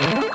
you